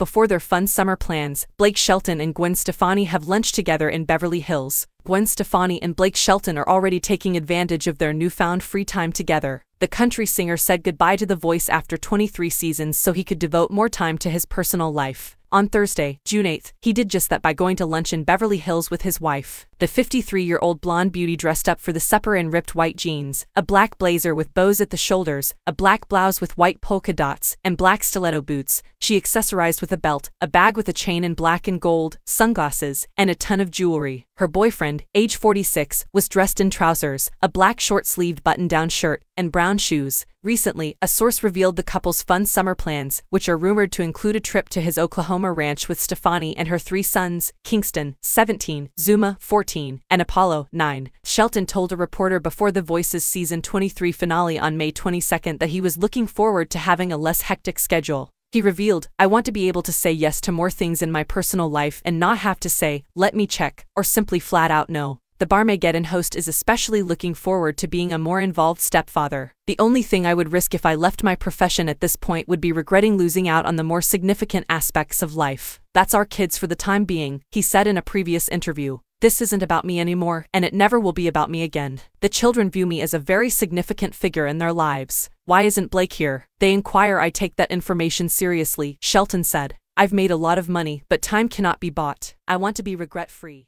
before their fun summer plans, Blake Shelton and Gwen Stefani have lunched together in Beverly Hills. Gwen Stefani and Blake Shelton are already taking advantage of their newfound free time together. The country singer said goodbye to The Voice after 23 seasons so he could devote more time to his personal life. On Thursday, June 8, he did just that by going to lunch in Beverly Hills with his wife. The 53-year-old blonde beauty dressed up for the supper in ripped white jeans, a black blazer with bows at the shoulders, a black blouse with white polka dots, and black stiletto boots. She accessorized with a belt, a bag with a chain in black and gold, sunglasses, and a ton of jewelry. Her boyfriend, age 46, was dressed in trousers, a black short-sleeved button-down shirt, and brown shoes. Recently, a source revealed the couple's fun summer plans, which are rumored to include a trip to his Oklahoma ranch with Stefani and her three sons, Kingston, 17, Zuma, 14, and Apollo, 9. Shelton told a reporter before The Voice's season 23 finale on May 22 that he was looking forward to having a less hectic schedule. He revealed, I want to be able to say yes to more things in my personal life and not have to say, let me check, or simply flat out no. The Barmageddon host is especially looking forward to being a more involved stepfather. The only thing I would risk if I left my profession at this point would be regretting losing out on the more significant aspects of life. That's our kids for the time being, he said in a previous interview. This isn't about me anymore, and it never will be about me again. The children view me as a very significant figure in their lives. Why isn't Blake here? They inquire I take that information seriously, Shelton said. I've made a lot of money, but time cannot be bought. I want to be regret-free.